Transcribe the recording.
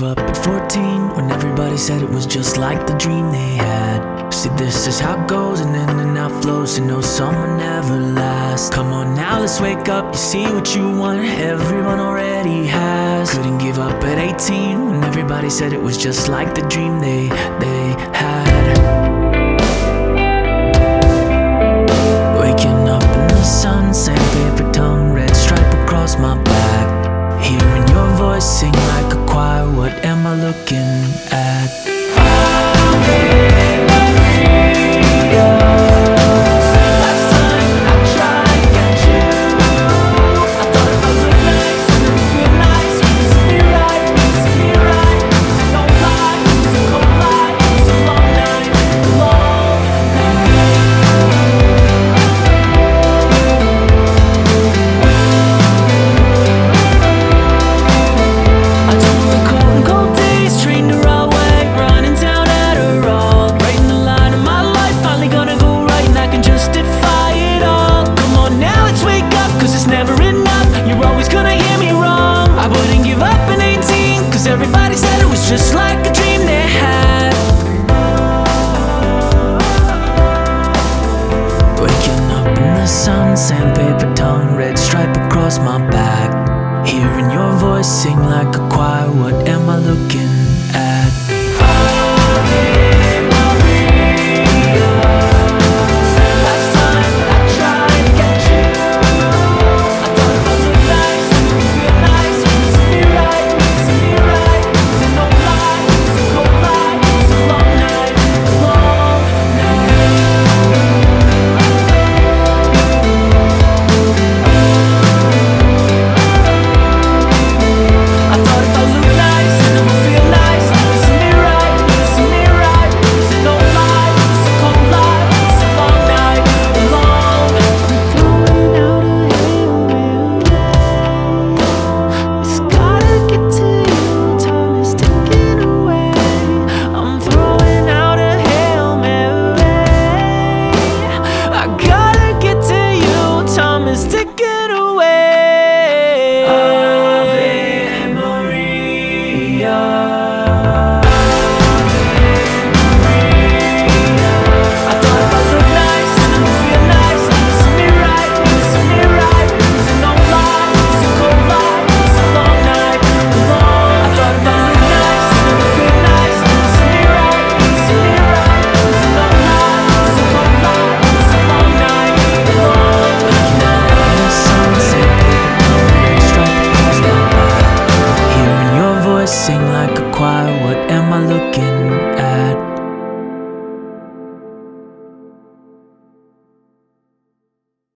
gave up at 14 when everybody said it was just like the dream they had. See, this is how it goes, and in and out flows, and no summer never lasts. Come on now, let's wake up, you see what you want, everyone already has. Couldn't give up at 18 when everybody said it was just like the dream they, they had. am I looking at? was just like a dream they had Waking up in the sun, sandpaper tongue, red stripe across my back Hearing your voice sing like a choir, what am I looking at?